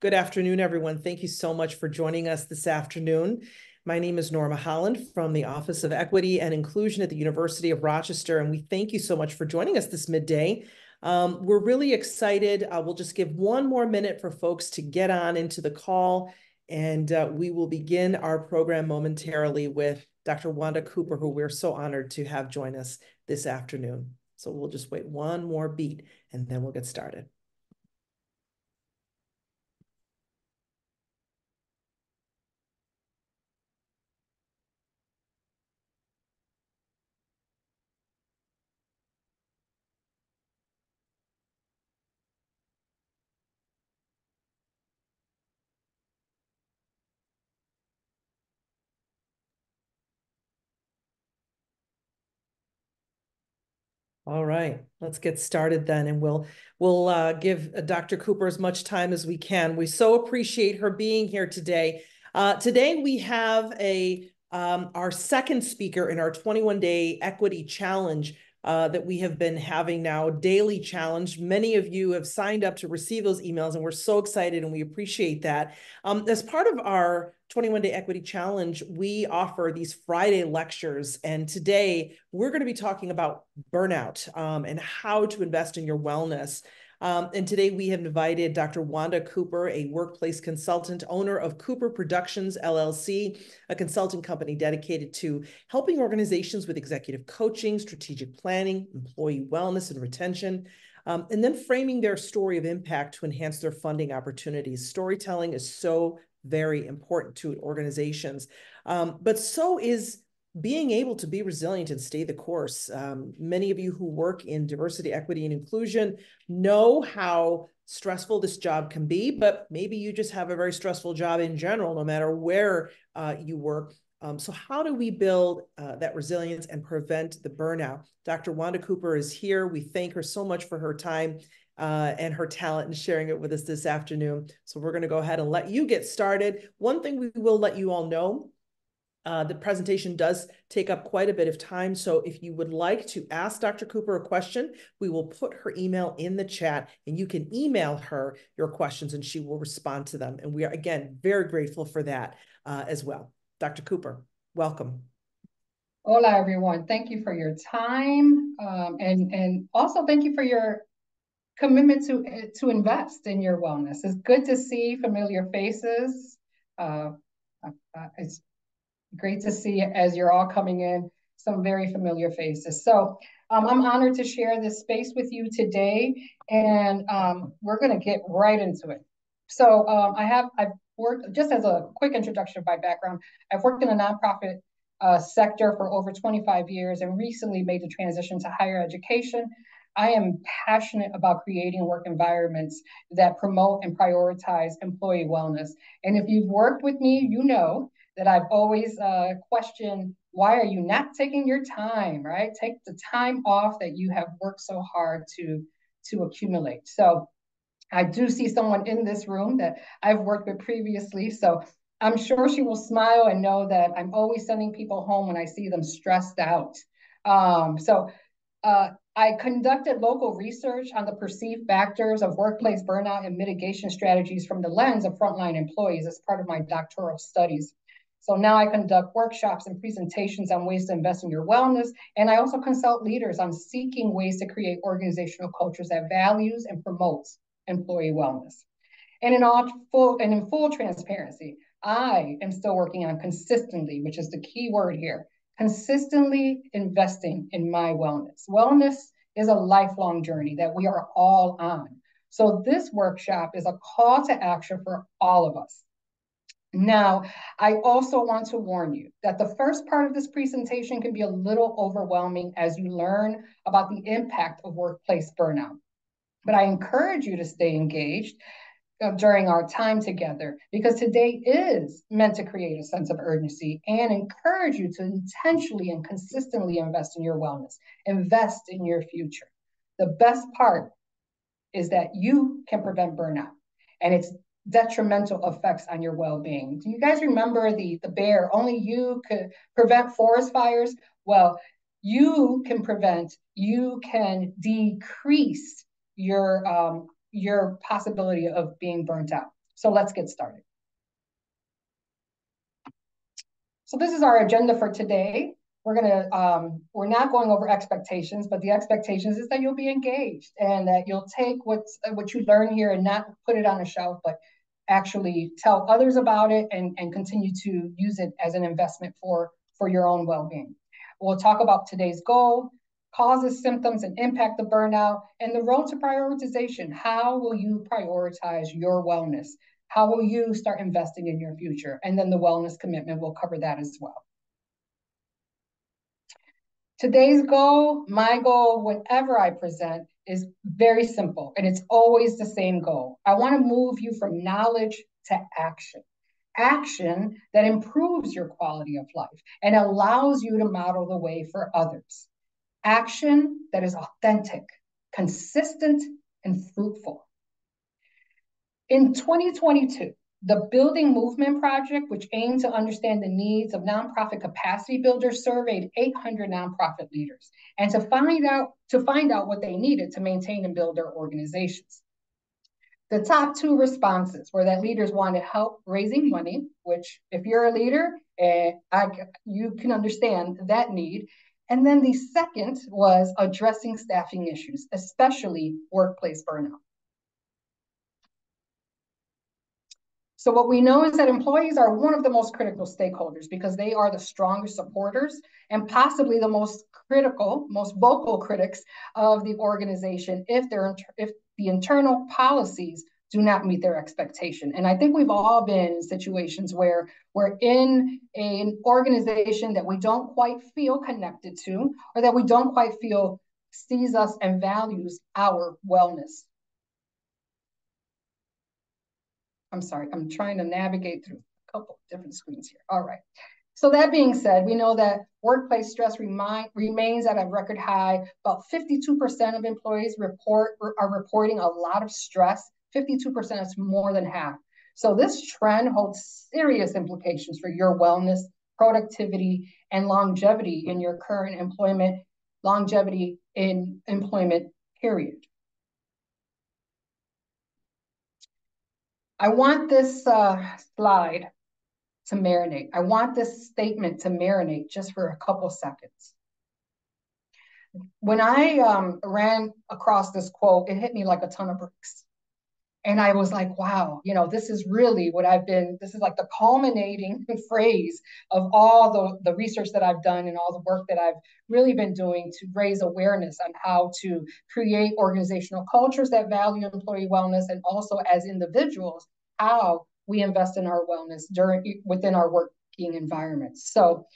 Good afternoon, everyone. Thank you so much for joining us this afternoon. My name is Norma Holland from the Office of Equity and Inclusion at the University of Rochester, and we thank you so much for joining us this midday. Um, we're really excited. Uh, we'll just give one more minute for folks to get on into the call, and uh, we will begin our program momentarily with Dr. Wanda Cooper, who we're so honored to have join us this afternoon. So we'll just wait one more beat, and then we'll get started. All right, let's get started then, and we'll we'll uh, give uh, Dr. Cooper as much time as we can. We so appreciate her being here today. Uh, today we have a um, our second speaker in our 21 day equity challenge uh, that we have been having now daily challenge. Many of you have signed up to receive those emails, and we're so excited and we appreciate that. Um, as part of our 21 Day Equity Challenge, we offer these Friday lectures. And today we're going to be talking about burnout um, and how to invest in your wellness. Um, and today we have invited Dr. Wanda Cooper, a workplace consultant, owner of Cooper Productions LLC, a consulting company dedicated to helping organizations with executive coaching, strategic planning, employee wellness and retention. Um, and then framing their story of impact to enhance their funding opportunities. Storytelling is so very important to organizations. Um, but so is being able to be resilient and stay the course. Um, many of you who work in diversity, equity, and inclusion know how stressful this job can be, but maybe you just have a very stressful job in general, no matter where uh, you work. Um, so how do we build uh, that resilience and prevent the burnout? Dr. Wanda Cooper is here. We thank her so much for her time uh, and her talent and sharing it with us this afternoon. So we're going to go ahead and let you get started. One thing we will let you all know uh, the presentation does take up quite a bit of time. So if you would like to ask Dr. Cooper a question, we will put her email in the chat and you can email her your questions and she will respond to them. And we are, again, very grateful for that uh, as well. Dr. Cooper, welcome. Hola, everyone. Thank you for your time. Um, and, and also thank you for your commitment to to invest in your wellness. It's good to see familiar faces. Uh, uh, it's great to see as you're all coming in some very familiar faces. So um, I'm honored to share this space with you today, and um, we're going to get right into it. So um, I have I've worked just as a quick introduction of my background. I've worked in the nonprofit uh, sector for over 25 years and recently made the transition to higher education I am passionate about creating work environments that promote and prioritize employee wellness. And if you've worked with me, you know that I've always uh, questioned why are you not taking your time, right? Take the time off that you have worked so hard to, to accumulate. So I do see someone in this room that I've worked with previously. So I'm sure she will smile and know that I'm always sending people home when I see them stressed out. Um, so uh, I conducted local research on the perceived factors of workplace burnout and mitigation strategies from the lens of frontline employees as part of my doctoral studies. So now I conduct workshops and presentations on ways to invest in your wellness. And I also consult leaders on seeking ways to create organizational cultures that values and promotes employee wellness. And in all full and in full transparency, I am still working on consistently, which is the key word here, consistently investing in my wellness. Wellness is a lifelong journey that we are all on. So this workshop is a call to action for all of us. Now, I also want to warn you that the first part of this presentation can be a little overwhelming as you learn about the impact of workplace burnout. But I encourage you to stay engaged uh, during our time together because today is meant to create a sense of urgency and encourage you to intentionally and consistently invest in your wellness, invest in your future. The best part is that you can prevent burnout and its detrimental effects on your well-being. Do you guys remember the the bear only you could prevent forest fires? Well, you can prevent, you can decrease your um, your possibility of being burnt out. So let's get started. So this is our agenda for today. We're gonna um, we're not going over expectations, but the expectations is that you'll be engaged and that you'll take what's what you learn here and not put it on a shelf, but actually tell others about it and, and continue to use it as an investment for, for your own well-being. We'll talk about today's goal, causes, symptoms, and impact of burnout, and the road to prioritization. How will you prioritize your wellness? How will you start investing in your future? And then the wellness commitment will cover that as well. Today's goal, my goal, whenever I present, is very simple and it's always the same goal. I want to move you from knowledge to action. Action that improves your quality of life and allows you to model the way for others. Action that is authentic, consistent, and fruitful. In 2022, the Building Movement Project, which aimed to understand the needs of nonprofit capacity builders, surveyed 800 nonprofit leaders and to find out to find out what they needed to maintain and build their organizations. The top two responses were that leaders wanted help raising money, which if you're a leader, eh, I, you can understand that need. And then the second was addressing staffing issues, especially workplace burnout. So what we know is that employees are one of the most critical stakeholders because they are the strongest supporters and possibly the most critical, most vocal critics of the organization if they're if the internal policies do not meet their expectation. And I think we've all been in situations where we're in an organization that we don't quite feel connected to or that we don't quite feel sees us and values our wellness. I'm sorry, I'm trying to navigate through a couple different screens here. All right. So that being said, we know that workplace stress remind, remains at a record high. About 52% of employees report are reporting a lot of stress. 52% is more than half. So this trend holds serious implications for your wellness, productivity, and longevity in your current employment, longevity in employment period. I want this uh, slide to marinate. I want this statement to marinate just for a couple seconds. When I um, ran across this quote, it hit me like a ton of bricks. And I was like, wow, you know, this is really what I've been, this is like the culminating phrase of all the, the research that I've done and all the work that I've really been doing to raise awareness on how to create organizational cultures that value employee wellness and also as individuals, how we invest in our wellness during within our working environments. So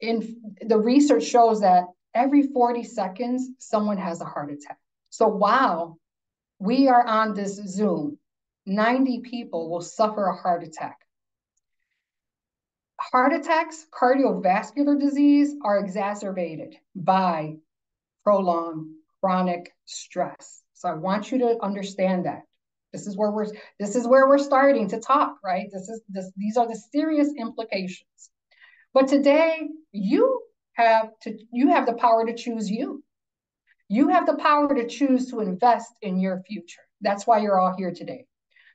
in the research shows that every 40 seconds, someone has a heart attack. So while we are on this Zoom, 90 people will suffer a heart attack. Heart attacks, cardiovascular disease are exacerbated by prolonged chronic stress. So I want you to understand that. This is where we're this is where we're starting to talk, right? This is this these are the serious implications. But today you have to you have the power to choose you. You have the power to choose to invest in your future. That's why you're all here today.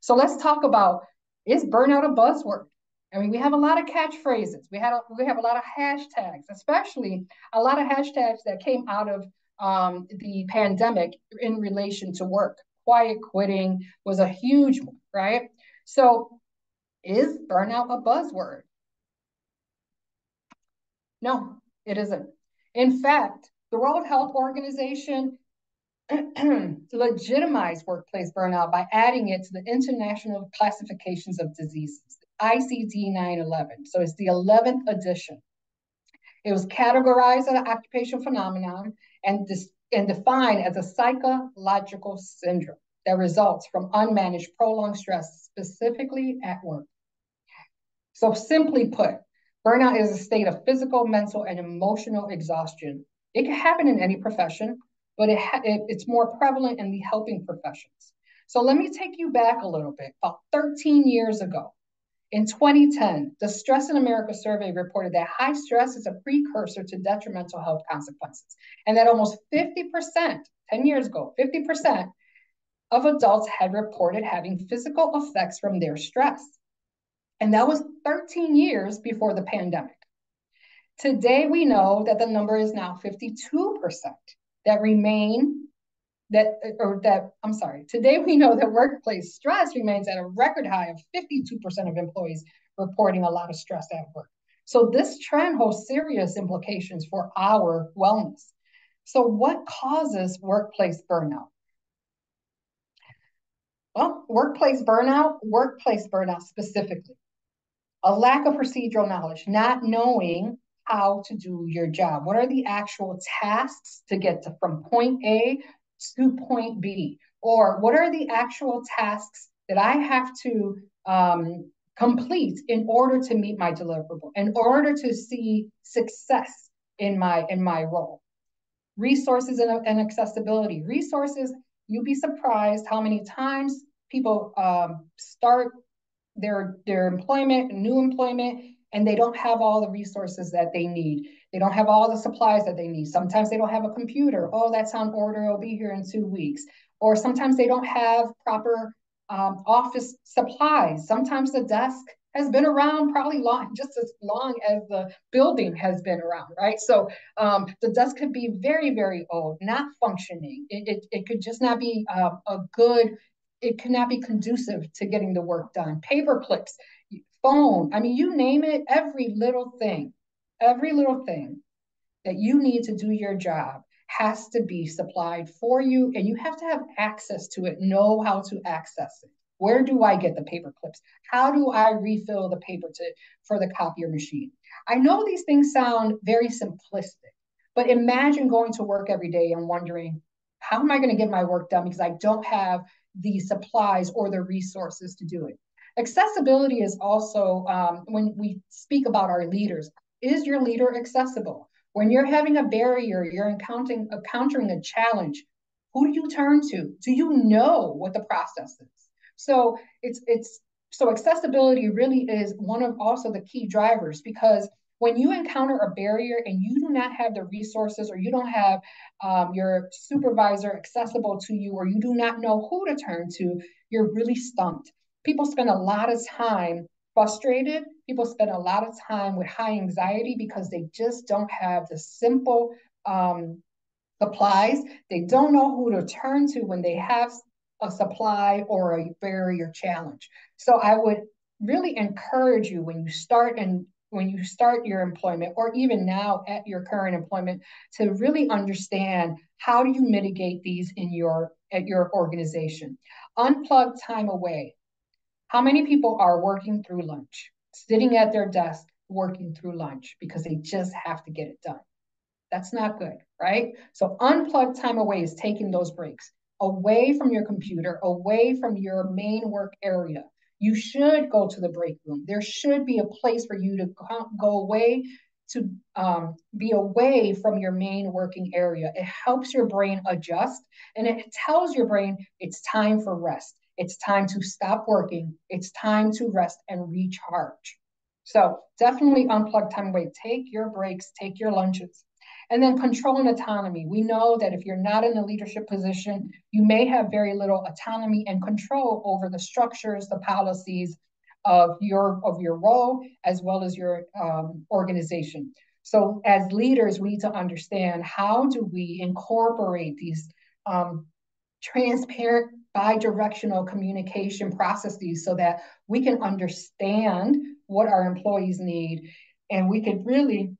So let's talk about is burnout a buzzword? I mean, we have a lot of catchphrases. We had a, we have a lot of hashtags, especially a lot of hashtags that came out of um, the pandemic in relation to work. Quiet quitting was a huge one, right? So, is burnout a buzzword? No, it isn't. In fact, the World Health Organization legitimized workplace burnout by adding it to the International Classifications of Diseases, ICD 911. So it's the 11th edition. It was categorized as an occupational phenomenon and, and defined as a psychological syndrome that results from unmanaged prolonged stress, specifically at work. So, simply put, burnout is a state of physical, mental, and emotional exhaustion it can happen in any profession, but it, it it's more prevalent in the helping professions. So let me take you back a little bit. About 13 years ago, in 2010, the Stress in America survey reported that high stress is a precursor to detrimental health consequences, and that almost 50%, 10 years ago, 50% of adults had reported having physical effects from their stress. And that was 13 years before the pandemic. Today, we know that the number is now 52% that remain that, or that, I'm sorry, today we know that workplace stress remains at a record high of 52% of employees reporting a lot of stress at work. So this trend holds serious implications for our wellness. So what causes workplace burnout? Well, workplace burnout, workplace burnout specifically, a lack of procedural knowledge, not knowing how to do your job. What are the actual tasks to get to, from point A to point B? Or what are the actual tasks that I have to um, complete in order to meet my deliverable, in order to see success in my in my role? Resources and, and accessibility. Resources you'd be surprised how many times people um, start their their employment, new employment, and they don't have all the resources that they need. They don't have all the supplies that they need. Sometimes they don't have a computer. Oh, that's on order. It'll be here in two weeks. Or sometimes they don't have proper um, office supplies. Sometimes the desk has been around probably long, just as long as the building has been around, right? So um, the desk could be very, very old, not functioning. It, it, it could just not be uh, a good, it cannot be conducive to getting the work done. Paper clips, phone, I mean, you name it, every little thing, every little thing that you need to do your job has to be supplied for you and you have to have access to it, know how to access it. Where do I get the paper clips? How do I refill the paper to for the copier machine? I know these things sound very simplistic, but imagine going to work every day and wondering, how am I going to get my work done because I don't have the supplies or the resources to do it? Accessibility is also um, when we speak about our leaders. Is your leader accessible? When you're having a barrier, you're encountering, encountering a challenge, who do you turn to? Do you know what the process is? So it's it's so accessibility really is one of also the key drivers because when you encounter a barrier and you do not have the resources or you don't have um, your supervisor accessible to you or you do not know who to turn to, you're really stumped. People spend a lot of time frustrated. People spend a lot of time with high anxiety because they just don't have the simple um, supplies. They don't know who to turn to when they have a supply or a barrier challenge. So I would really encourage you when you start and when you start your employment or even now at your current employment to really understand how do you mitigate these in your at your organization unplug time away how many people are working through lunch sitting at their desk working through lunch because they just have to get it done that's not good right so unplugged time away is taking those breaks away from your computer, away from your main work area. You should go to the break room. There should be a place for you to go away to um, be away from your main working area. It helps your brain adjust and it tells your brain it's time for rest. It's time to stop working. It's time to rest and recharge. So definitely unplug time away. Take your breaks, take your lunches. And then control and autonomy. We know that if you're not in a leadership position, you may have very little autonomy and control over the structures, the policies of your of your role as well as your um, organization. So as leaders, we need to understand how do we incorporate these um, transparent bi-directional communication processes so that we can understand what our employees need and we can really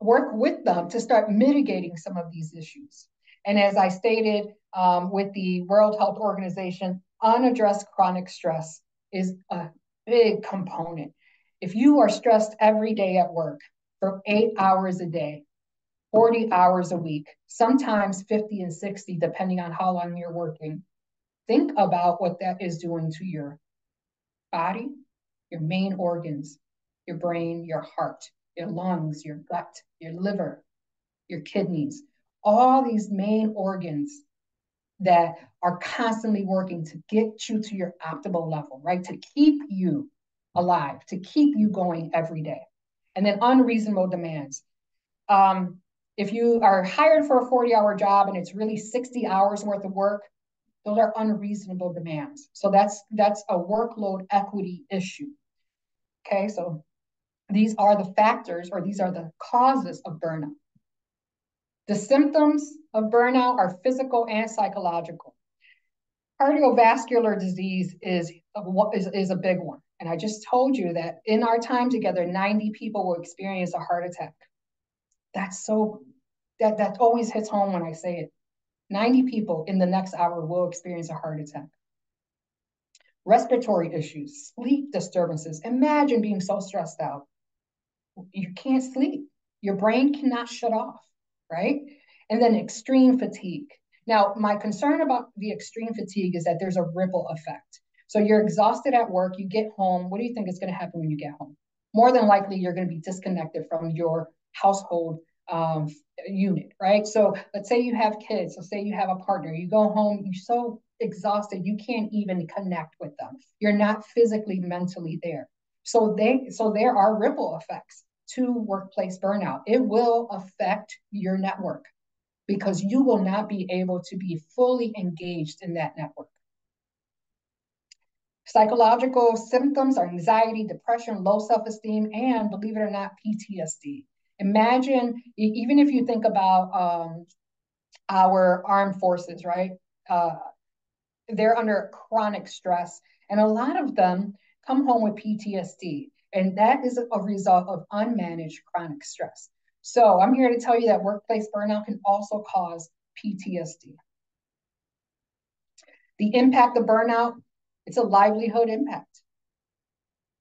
work with them to start mitigating some of these issues. And as I stated um, with the World Health Organization, unaddressed chronic stress is a big component. If you are stressed every day at work for eight hours a day, 40 hours a week, sometimes 50 and 60, depending on how long you're working, think about what that is doing to your body, your main organs, your brain, your heart your lungs, your gut, your liver, your kidneys, all these main organs that are constantly working to get you to your optimal level, right? To keep you alive, to keep you going every day. And then unreasonable demands. Um, if you are hired for a 40 hour job and it's really 60 hours worth of work, Those are unreasonable demands. So that's that's a workload equity issue. Okay, so these are the factors or these are the causes of burnout. The symptoms of burnout are physical and psychological. Cardiovascular disease is, is, is a big one. And I just told you that in our time together, 90 people will experience a heart attack. That's so, that, that always hits home when I say it. 90 people in the next hour will experience a heart attack. Respiratory issues, sleep disturbances. Imagine being so stressed out. You can't sleep. Your brain cannot shut off, right? And then extreme fatigue. Now, my concern about the extreme fatigue is that there's a ripple effect. So you're exhausted at work, you get home. What do you think is going to happen when you get home? More than likely, you're going to be disconnected from your household um, unit, right? So let's say you have kids, let's say you have a partner, you go home, you're so exhausted, you can't even connect with them. You're not physically, mentally there. So they so there are ripple effects to workplace burnout. It will affect your network because you will not be able to be fully engaged in that network. Psychological symptoms are anxiety, depression, low self-esteem, and believe it or not, PTSD. Imagine, even if you think about um, our armed forces, right? Uh, they're under chronic stress, and a lot of them come home with PTSD, and that is a result of unmanaged chronic stress. So I'm here to tell you that workplace burnout can also cause PTSD. The impact of burnout, it's a livelihood impact.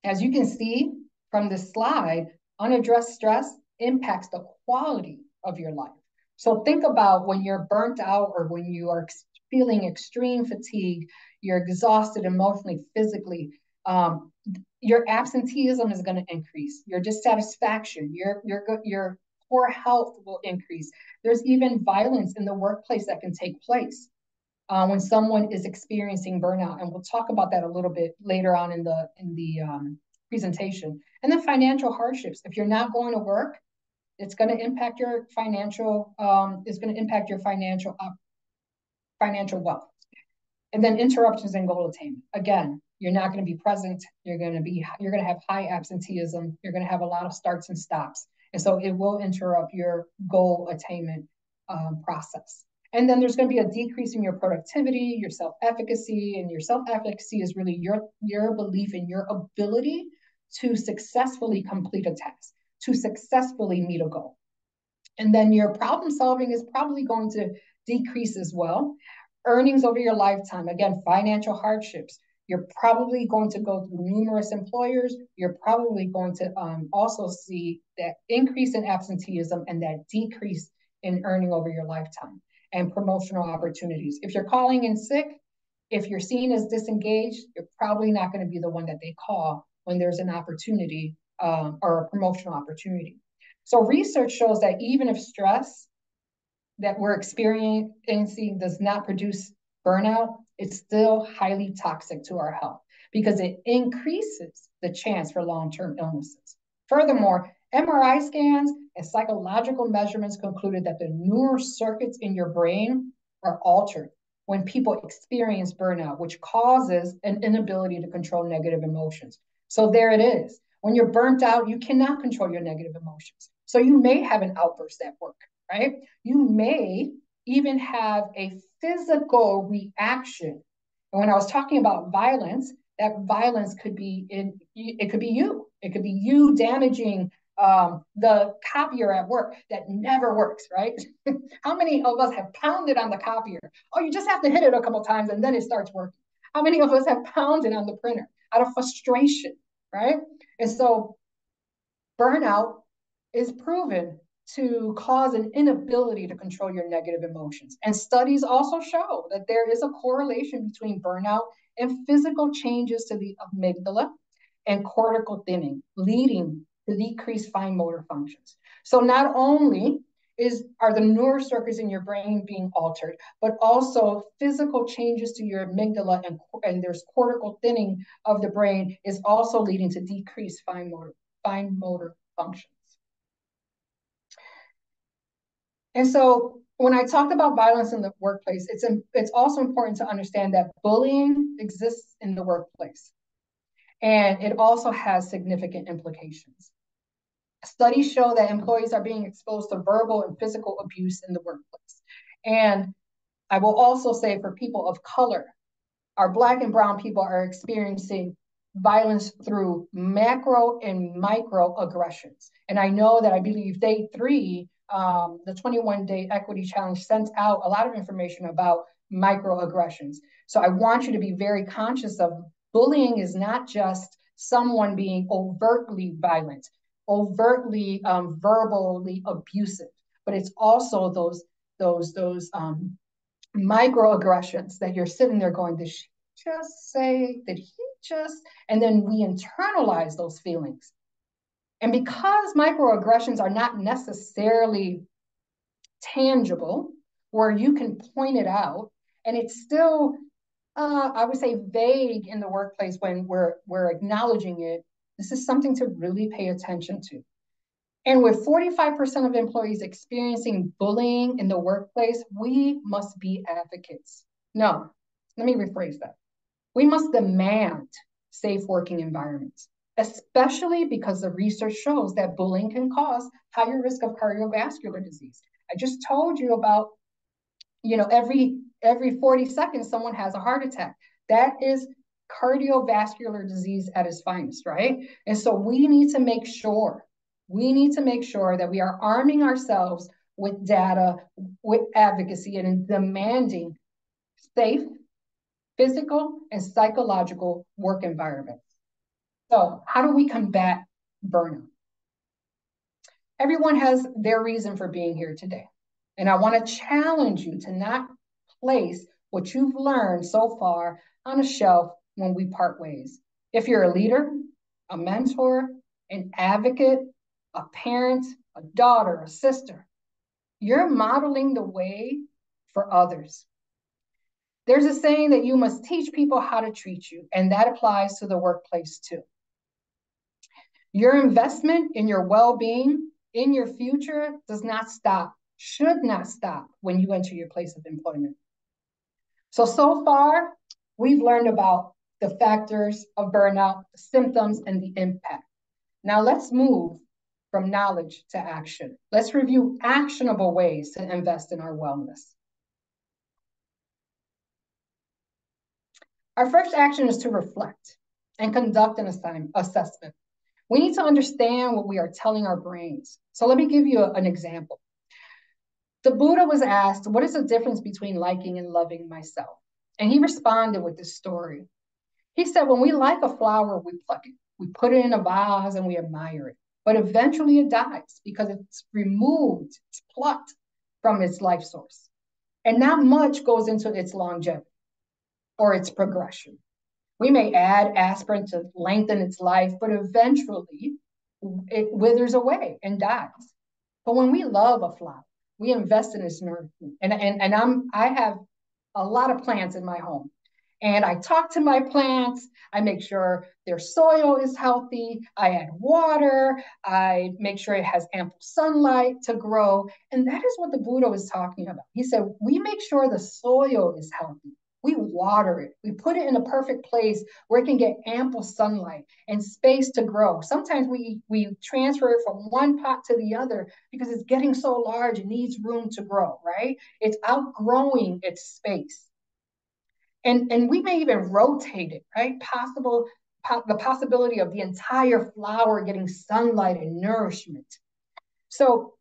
As you can see from this slide, unaddressed stress impacts the quality of your life. So think about when you're burnt out or when you are feeling extreme fatigue, you're exhausted emotionally, physically. Um, your absenteeism is going to increase. Your dissatisfaction, your your your poor health will increase. There's even violence in the workplace that can take place uh, when someone is experiencing burnout, and we'll talk about that a little bit later on in the in the um, presentation. And then financial hardships. If you're not going to work, it's going to impact your financial, um, it's going to impact your financial, financial wealth. And then interruptions in goal attainment. Again, you're not going to be present. You're going to be, you're going to have high absenteeism. You're going to have a lot of starts and stops. And so it will interrupt your goal attainment um, process. And then there's going to be a decrease in your productivity, your self-efficacy, and your self-efficacy is really your, your belief in your ability to successfully complete a task to successfully meet a goal. And then your problem solving is probably going to decrease as well. Earnings over your lifetime, again, financial hardships. You're probably going to go through numerous employers. You're probably going to um, also see that increase in absenteeism and that decrease in earning over your lifetime and promotional opportunities. If you're calling in sick, if you're seen as disengaged, you're probably not going to be the one that they call when there's an opportunity um, or a promotional opportunity. So research shows that even if stress that we're experiencing does not produce burnout, it's still highly toxic to our health because it increases the chance for long-term illnesses. Furthermore, MRI scans and psychological measurements concluded that the neural circuits in your brain are altered when people experience burnout, which causes an inability to control negative emotions. So there it is. When you're burnt out, you cannot control your negative emotions. So you may have an outburst at work, right? You may even have a physical reaction. And when I was talking about violence, that violence could be in it could be you. It could be you damaging um, the copier at work that never works, right? How many of us have pounded on the copier? Oh, you just have to hit it a couple times and then it starts working. How many of us have pounded on the printer out of frustration, right? And so burnout is proven to cause an inability to control your negative emotions. And studies also show that there is a correlation between burnout and physical changes to the amygdala and cortical thinning, leading to decreased fine motor functions. So not only is are the neural circuits in your brain being altered, but also physical changes to your amygdala and, and there's cortical thinning of the brain is also leading to decreased fine motor, fine motor functions. And so when I talked about violence in the workplace, it's, it's also important to understand that bullying exists in the workplace. And it also has significant implications. Studies show that employees are being exposed to verbal and physical abuse in the workplace. And I will also say for people of color, our Black and Brown people are experiencing violence through macro and micro aggressions. And I know that I believe day three, um, the 21 day equity challenge sent out a lot of information about microaggressions. So I want you to be very conscious of bullying is not just someone being overtly violent, overtly um, verbally abusive, but it's also those those those um, microaggressions that you're sitting there going, did she just say? Did he just? And then we internalize those feelings. And because microaggressions are not necessarily tangible, where you can point it out, and it's still, uh, I would say, vague in the workplace when we're we're acknowledging it. This is something to really pay attention to. And with 45% of employees experiencing bullying in the workplace, we must be advocates. No, let me rephrase that. We must demand safe working environments, especially because the research shows that bullying can cause higher risk of cardiovascular disease. I just told you about, you know, every every 40 seconds someone has a heart attack. That is cardiovascular disease at its finest, right? And so we need to make sure we need to make sure that we are arming ourselves with data, with advocacy, and demanding safe physical and psychological work environments. So, how do we combat burnout? Everyone has their reason for being here today. And I want to challenge you to not place what you've learned so far on a shelf when we part ways. If you're a leader, a mentor, an advocate, a parent, a daughter, a sister. You're modeling the way for others. There's a saying that you must teach people how to treat you, and that applies to the workplace too. Your investment in your well being, in your future, does not stop, should not stop when you enter your place of employment. So, so far, we've learned about the factors of burnout, the symptoms, and the impact. Now, let's move from knowledge to action. Let's review actionable ways to invest in our wellness. Our first action is to reflect and conduct an assessment. We need to understand what we are telling our brains. So let me give you a, an example. The Buddha was asked, What is the difference between liking and loving myself? And he responded with this story. He said, When we like a flower, we pluck it, we put it in a vase, and we admire it but eventually it dies because it's removed, it's plucked from its life source. And not much goes into its longevity or its progression. We may add aspirin to lengthen its life, but eventually it withers away and dies. But when we love a flower, we invest in its nourishment. And, and, and I'm I have a lot of plants in my home. And I talk to my plants. I make sure their soil is healthy. I add water. I make sure it has ample sunlight to grow. And that is what the Buddha was talking about. He said, we make sure the soil is healthy. We water it. We put it in a perfect place where it can get ample sunlight and space to grow. Sometimes we, we transfer it from one pot to the other because it's getting so large, it needs room to grow, right? It's outgrowing its space and and we may even rotate it right? Possible po- the possibility of the entire flower getting sunlight and nourishment. So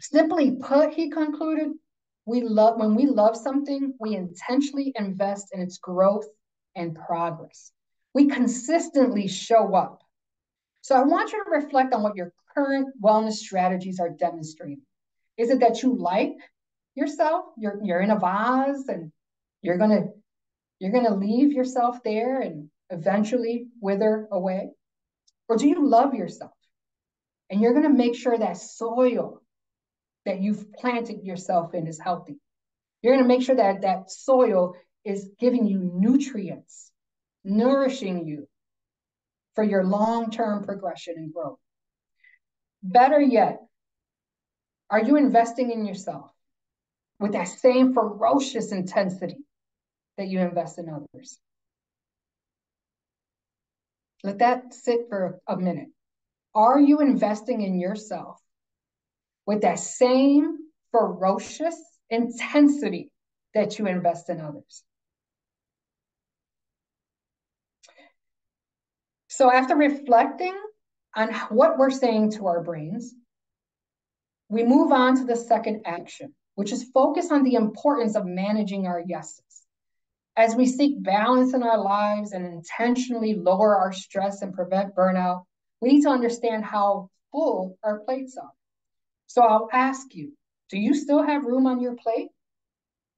simply put he concluded we love when we love something we intentionally invest in its growth and progress. We consistently show up. So i want you to reflect on what your current wellness strategies are demonstrating. Is it that you like yourself? You're, you're in a vase and you're going to you're going to leave yourself there and eventually wither away? Or do you love yourself? And you're going to make sure that soil that you've planted yourself in is healthy. You're going to make sure that that soil is giving you nutrients, nourishing you for your long term progression and growth. Better yet, are you investing in yourself? with that same ferocious intensity that you invest in others? Let that sit for a minute. Are you investing in yourself with that same ferocious intensity that you invest in others? So after reflecting on what we're saying to our brains, we move on to the second action, which is focus on the importance of managing our yeses. As we seek balance in our lives and intentionally lower our stress and prevent burnout, we need to understand how full our plates are. So I'll ask you, do you still have room on your plate?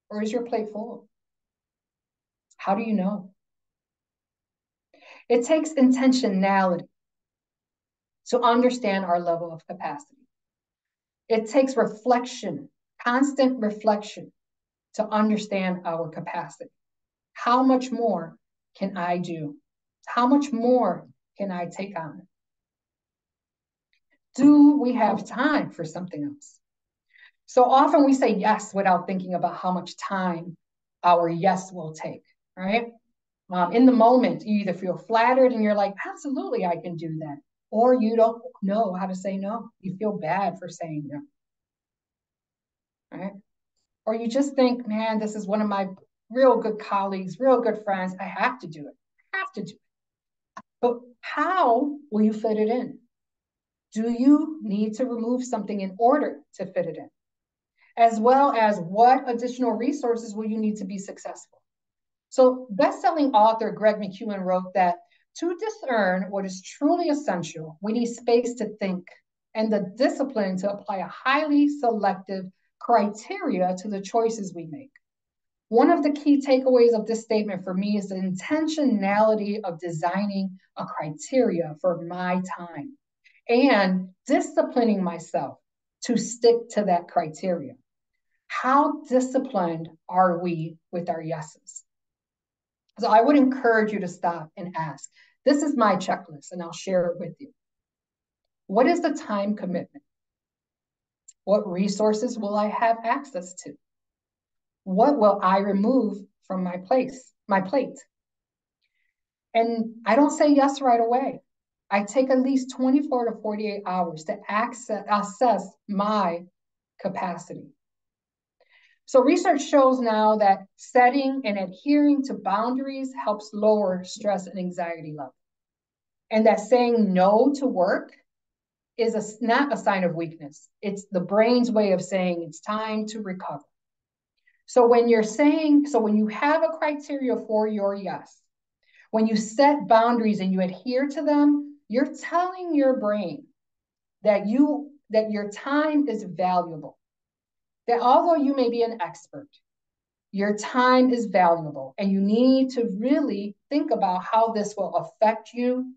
Or is your plate full? How do you know? It takes intentionality to understand our level of capacity. It takes reflection, constant reflection, to understand our capacity. How much more can I do? How much more can I take on? Do we have time for something else? So often we say yes without thinking about how much time our yes will take, right? Um, in the moment, you either feel flattered and you're like, absolutely, I can do that. Or you don't know how to say no. You feel bad for saying no. Right? Or you just think, man, this is one of my real good colleagues, real good friends. I have to do it. I have to do it. But how will you fit it in? Do you need to remove something in order to fit it in? As well as what additional resources will you need to be successful? So, best-selling author Greg McKeown wrote that to discern what is truly essential, we need space to think and the discipline to apply a highly selective criteria to the choices we make. One of the key takeaways of this statement for me is the intentionality of designing a criteria for my time and disciplining myself to stick to that criteria. How disciplined are we with our yeses? So I would encourage you to stop and ask. This is my checklist, and I'll share it with you. What is the time commitment? What resources will I have access to? What will I remove from my place, my plate? And I don't say yes right away. I take at least 24 to 48 hours to access, assess my capacity. So research shows now that setting and adhering to boundaries helps lower stress and anxiety levels. And that saying no to work is a, not a sign of weakness. It's the brain's way of saying it's time to recover. So when you're saying, so when you have a criteria for your yes, when you set boundaries and you adhere to them, you're telling your brain that you that your time is valuable. That although you may be an expert, your time is valuable and you need to really think about how this will affect you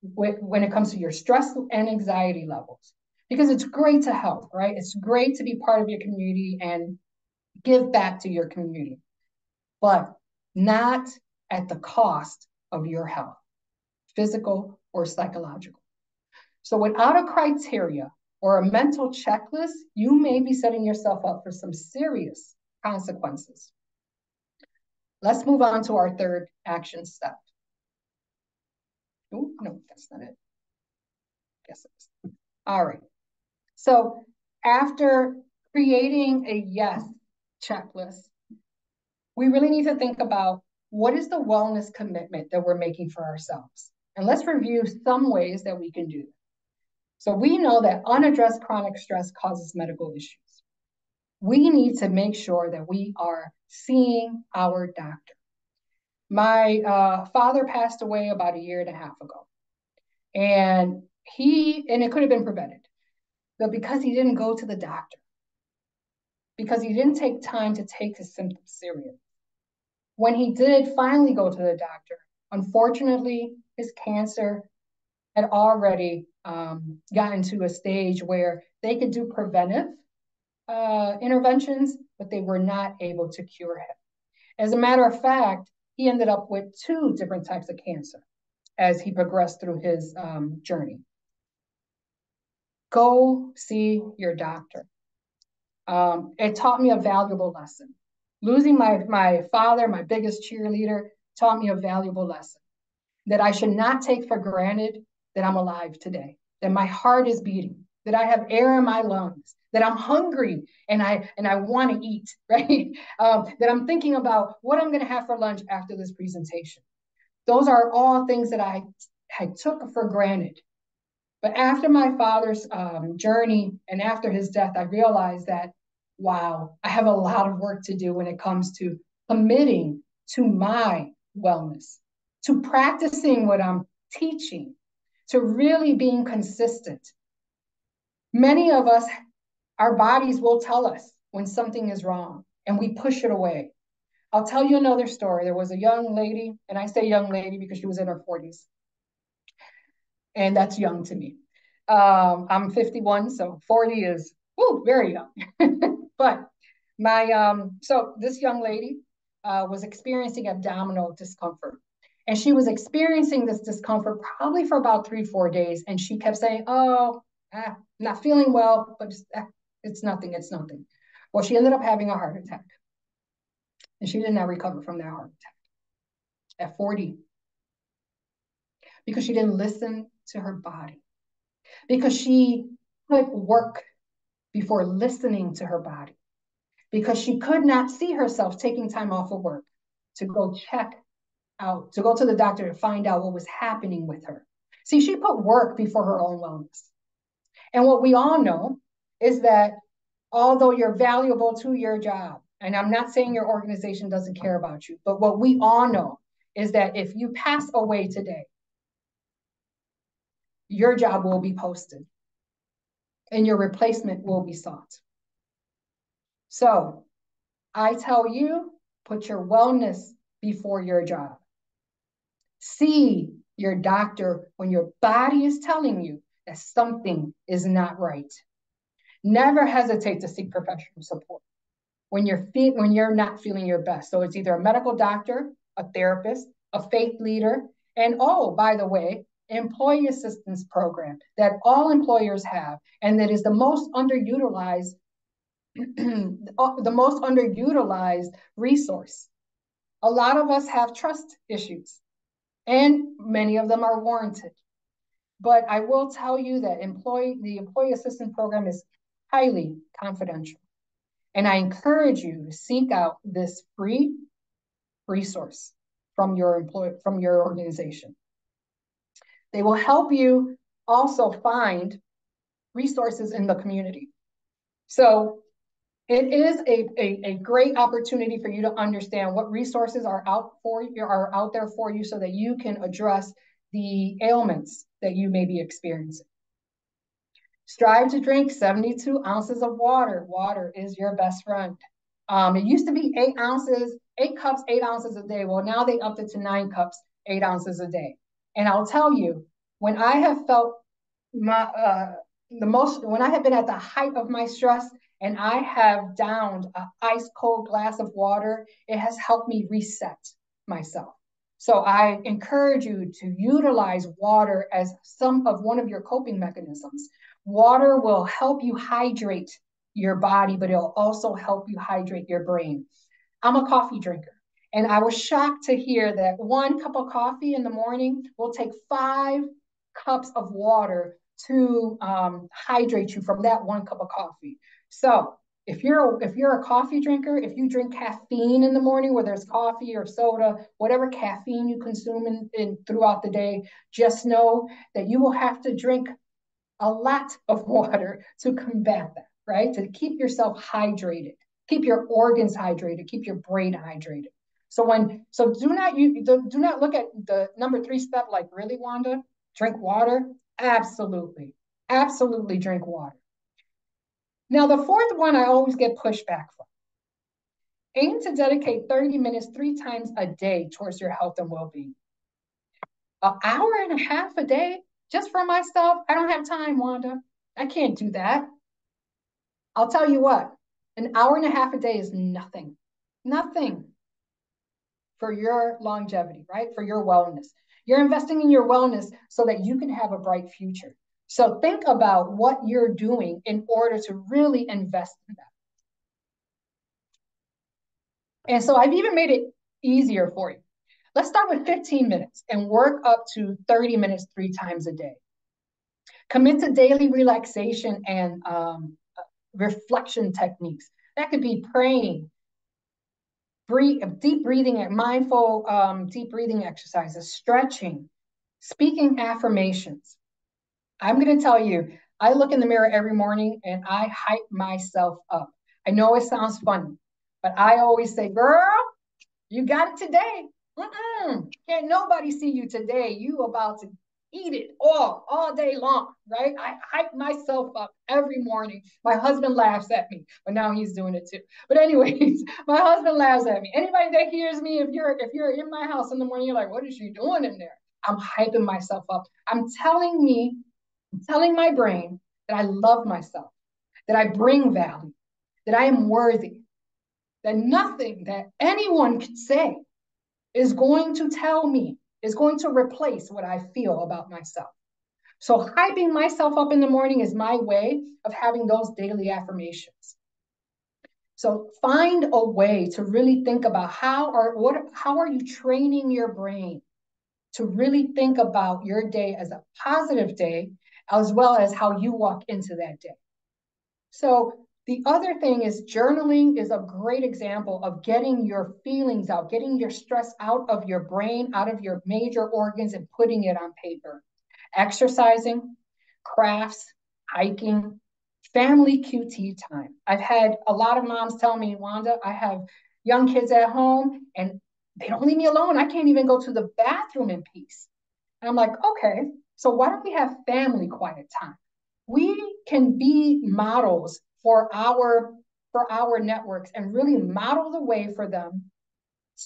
when it comes to your stress and anxiety levels. Because it's great to help, right? It's great to be part of your community and give back to your community, but not at the cost of your health, physical or psychological. So without a criteria or a mental checklist, you may be setting yourself up for some serious consequences. Let's move on to our third action step. Oh, no, that's not it. Guess it is. All right. So after creating a yes checklist, we really need to think about what is the wellness commitment that we're making for ourselves? And let's review some ways that we can do that. So we know that unaddressed chronic stress causes medical issues. We need to make sure that we are seeing our doctor. My uh, father passed away about a year and a half ago. And he, and it could have been prevented, but because he didn't go to the doctor, because he didn't take time to take his symptoms serious. When he did finally go to the doctor, unfortunately, his cancer had already um, gotten to a stage where they could do preventive uh, interventions, but they were not able to cure him. As a matter of fact, he ended up with two different types of cancer as he progressed through his um, journey. Go see your doctor. Um, it taught me a valuable lesson. Losing my, my father, my biggest cheerleader, taught me a valuable lesson that I should not take for granted that I'm alive today, that my heart is beating, that I have air in my lungs, that I'm hungry and I and I want to eat, right? Um, that I'm thinking about what I'm going to have for lunch after this presentation. Those are all things that I, I took for granted. But after my father's um, journey and after his death, I realized that, wow, I have a lot of work to do when it comes to committing to my wellness, to practicing what I'm teaching, to really being consistent. Many of us, our bodies will tell us when something is wrong and we push it away. I'll tell you another story. There was a young lady, and I say young lady because she was in her 40s. And that's young to me. Um, I'm 51, so 40 is ooh, very young. but my um, so this young lady uh, was experiencing abdominal discomfort. And she was experiencing this discomfort probably for about three, four days. And she kept saying, Oh, ah, not feeling well, but just, ah, it's nothing, it's nothing. Well, she ended up having a heart attack. And she did not recover from that heart attack at 40 because she didn't listen to her body, because she put work before listening to her body, because she could not see herself taking time off of work to go check out, to go to the doctor to find out what was happening with her. See, she put work before her own wellness. And what we all know is that although you're valuable to your job, and I'm not saying your organization doesn't care about you, but what we all know is that if you pass away today, your job will be posted and your replacement will be sought. So I tell you, put your wellness before your job. See your doctor when your body is telling you that something is not right. Never hesitate to seek professional support when you're fe- when you're not feeling your best. So it's either a medical doctor, a therapist, a faith leader, and oh, by the way, employee assistance program that all employers have and that is the most underutilized uh, the most underutilized resource. A lot of us have trust issues and many of them are warranted. But I will tell you that employee the employee assistance program is highly confidential. And I encourage you to seek out this free resource from your employer, from your organization. They will help you also find resources in the community. So it is a, a, a, great opportunity for you to understand what resources are out for you are out there for you so that you can address the ailments that you may be experiencing. Strive to drink 72 ounces of water. Water is your best friend. Um, it used to be eight ounces, eight cups, eight ounces a day. Well, now they upped it to nine cups, eight ounces a day. And I'll tell you, when I have felt my uh, the most, when I have been at the height of my stress and I have downed an ice cold glass of water, it has helped me reset myself. So I encourage you to utilize water as some of one of your coping mechanisms. Water will help you hydrate your body, but it'll also help you hydrate your brain. I'm a coffee drinker. And I was shocked to hear that one cup of coffee in the morning will take five cups of water to um, hydrate you from that one cup of coffee. So if you're a, if you're a coffee drinker, if you drink caffeine in the morning, whether it's coffee or soda, whatever caffeine you consume in, in throughout the day, just know that you will have to drink a lot of water to combat that, right? To keep yourself hydrated, keep your organs hydrated, keep your brain hydrated. So when so do not you do not look at the number three step like really Wanda drink water absolutely absolutely drink water. Now the fourth one I always get pushback from. Aim to dedicate 30 minutes three times a day towards your health and well-being. An hour and a half a day just for myself, I don't have time, Wanda. I can't do that. I'll tell you what, an hour and a half a day is nothing, nothing for your longevity, right? For your wellness. You're investing in your wellness so that you can have a bright future. So think about what you're doing in order to really invest in that. And so I've even made it easier for you. Let's start with 15 minutes and work up to 30 minutes three times a day. Commit to daily relaxation and um, reflection techniques. That could be praying, breathe, deep breathing, mindful um, deep breathing exercises, stretching, speaking affirmations. I'm going to tell you, I look in the mirror every morning and I hype myself up. I know it sounds funny, but I always say, girl, you got it today. Mm-mm. Can't nobody see you today. You about to eat it all, all day long, right? I hype myself up every morning. My husband laughs at me, but now he's doing it too. But anyways, my husband laughs at me. Anybody that hears me, if you're if you're in my house in the morning, you're like, what is she doing in there? I'm hyping myself up. I'm telling me, I'm telling my brain that I love myself, that I bring value, that I am worthy, that nothing that anyone could say is going to tell me, is going to replace what I feel about myself. So hyping myself up in the morning is my way of having those daily affirmations. So find a way to really think about how are what how are you training your brain to really think about your day as a positive day as well as how you walk into that day. So the other thing is journaling is a great example of getting your feelings out, getting your stress out of your brain, out of your major organs, and putting it on paper. Exercising, crafts, hiking, family QT time. I've had a lot of moms tell me, Wanda, I have young kids at home and they don't leave me alone. I can't even go to the bathroom in peace. And I'm like, okay, so why don't we have family quiet time? We can be models for our for our networks and really model the way for them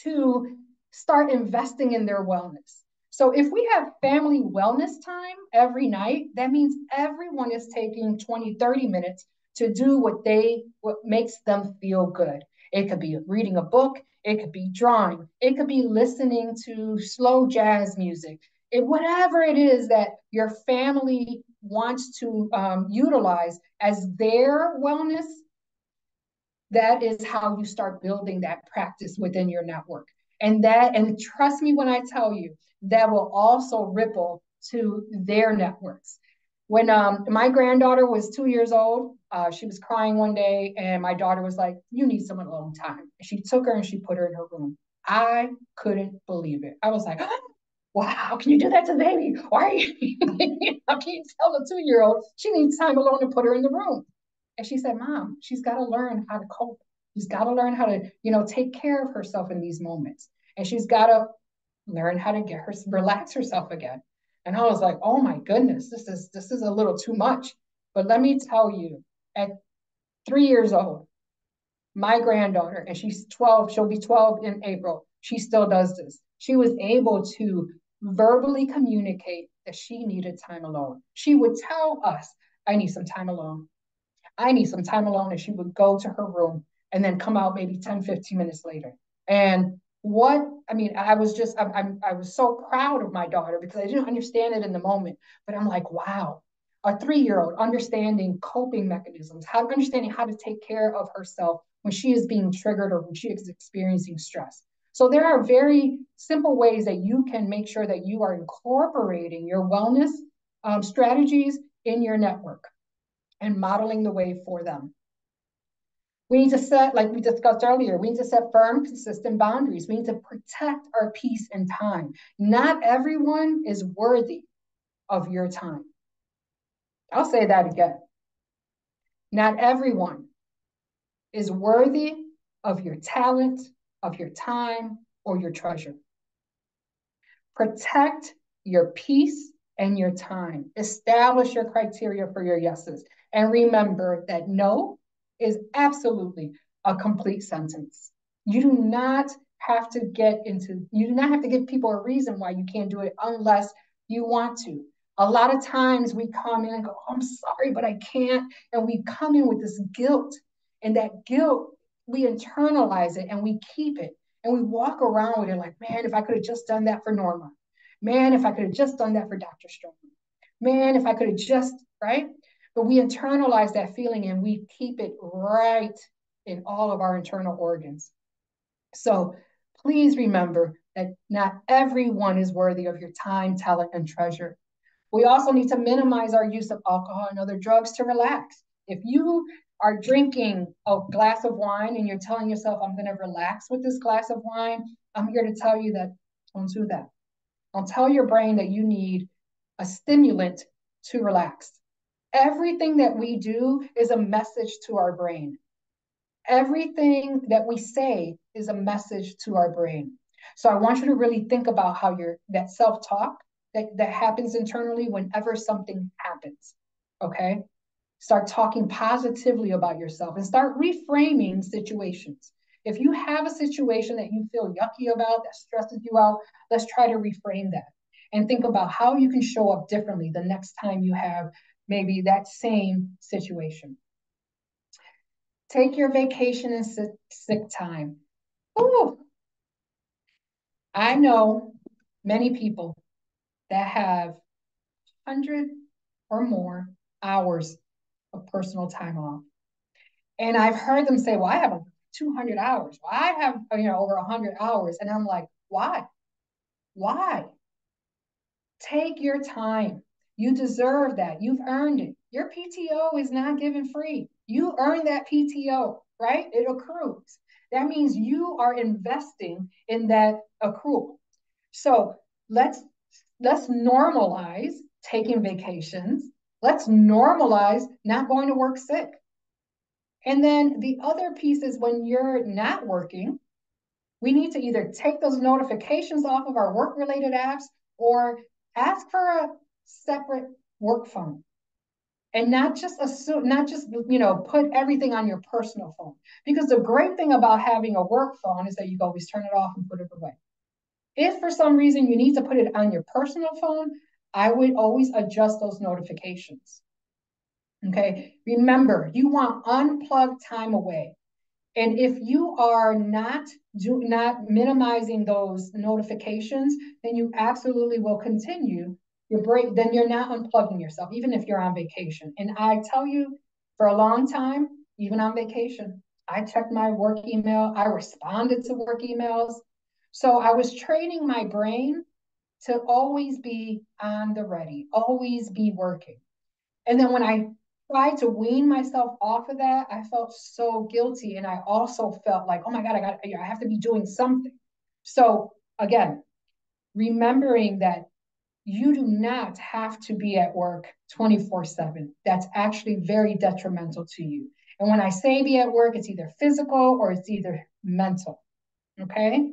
to start investing in their wellness. So if we have family wellness time every night, that means everyone is taking 20, 30 minutes to do what they what makes them feel good. It could be reading a book, it could be drawing, it could be listening to slow jazz music. It, whatever it is that your family wants to um, utilize as their wellness, that is how you start building that practice within your network. And that, and trust me when I tell you, that will also ripple to their networks. When um, my granddaughter was two years old, uh, she was crying one day, and my daughter was like, You need some alone time. She took her and she put her in her room. I couldn't believe it. I was like, wow, can you do that to the baby? Why? how can you tell a two year old she needs time alone to put her in the room? And she said, Mom, she's got to learn how to cope. She's got to learn how to, you know, take care of herself in these moments. And she's got to learn how to get her relax herself again. And I was like, oh my goodness, this is this is a little too much. But let me tell you, at three years old, my granddaughter, and she's 12, she'll be 12 in April, she still does this. She was able to verbally communicate that she needed time alone. She would tell us, I need some time alone. I need some time alone. And she would go to her room and then come out maybe 10, 15 minutes later. And what, I mean, I was just, I'm, I'm, I was so proud of my daughter because I didn't understand it in the moment. But I'm like, wow, a three year old understanding coping mechanisms, how understanding how to take care of herself when she is being triggered or when she is experiencing stress. So there are very simple ways that you can make sure that you are incorporating your wellness um, strategies in your network and modeling the way for them. We need to set, like we discussed earlier, we need to set firm, consistent boundaries. We need to protect our peace and time. Not everyone is worthy of your time. I'll say that again. Not everyone is worthy of your talent, of your time or your treasure. Protect your peace and your time. Establish your criteria for your yeses. And remember that no is absolutely a complete sentence. You do not have to get into, you do not have to give people a reason why you can't do it unless you want to. A lot of times we come in and go, oh, I'm sorry, but I can't. And we come in with this guilt. And that guilt we internalize it and we keep it and we walk around with it like, man, if I could have just done that for Norma. Man, if I could have just done that for Dr. Strong. Man, if I could have just, right? But we internalize that feeling and we keep it right in all of our internal organs. So please remember that not everyone is worthy of your time, talent, and treasure. We also need to minimize our use of alcohol and other drugs to relax. If you are drinking a glass of wine and you're telling yourself, I'm going to relax with this glass of wine, I'm here to tell you that don't do that. Don't tell your brain that you need a stimulant to relax. Everything that we do is a message to our brain. Everything that we say is a message to our brain. So I want you to really think about how your that self-talk that, that happens internally whenever something happens. Okay. Start talking positively about yourself and start reframing situations. If you have a situation that you feel yucky about, that stresses you out, let's try to reframe that and think about how you can show up differently the next time you have maybe that same situation. Take your vacation and sick, time. Ooh. I know many people that have 100 or more hours of personal time off. And hmm. I've heard them say, well, I have 200 hours. Well, I have, you know, over 100 hours. And I'm like, why? Why? Take your time. You deserve that. You've earned it. Your PTO is not given free. You earn that PTO, right? It accrues. That means you are investing in that accrual. So let's let's normalize taking vacations. Let's normalize not going to work sick. And then the other piece is when you're not working, we need to either take those notifications off of our work related apps or ask for a separate work phone. And not just assume not just you know put everything on your personal phone. Because the great thing about having a work phone is that you can always turn it off and put it away. If for some reason you need to put it on your personal phone i would always adjust those notifications okay remember you want unplugged time away and if you are not do not minimizing those notifications then you absolutely will continue your break, then you're not unplugging yourself, even if you're on vacation. And I tell you, for a long time, even on vacation, I checked my work email, I responded to work emails. So I was training my brain to always be on the ready, always be working. And then when I tried to wean myself off of that, I felt so guilty. And I also felt like, oh my God, I got I have to be doing something. So again, remembering that you do not have to be at work 24 7. That's actually very detrimental to you. And when I say be at work, it's either physical or it's either mental. Okay?